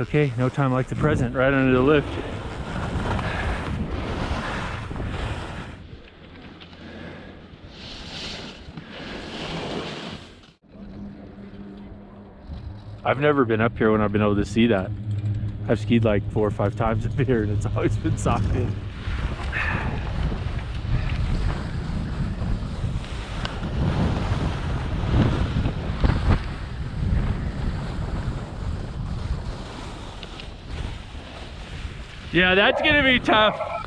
Okay, no time like the present, right under the lift. I've never been up here when I've been able to see that. I've skied like four or five times up here and it's always been socked in. Yeah, that's gonna be tough.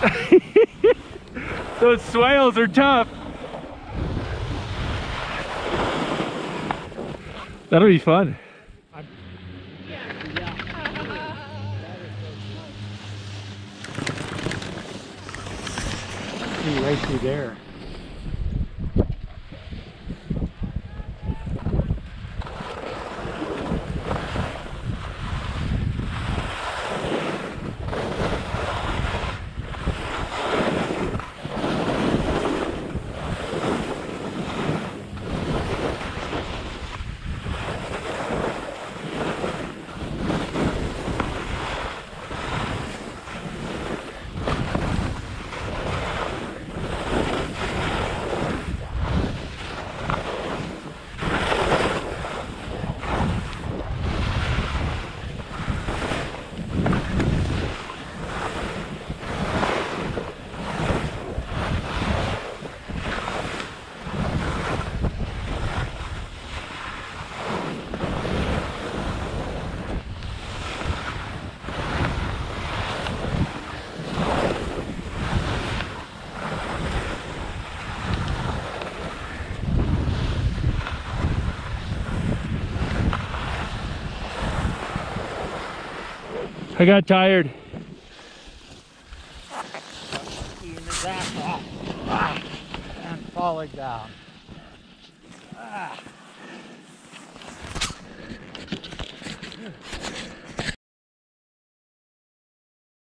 Those swales are tough. That'll be fun. See right through there. I got tired. And falling down. Ah.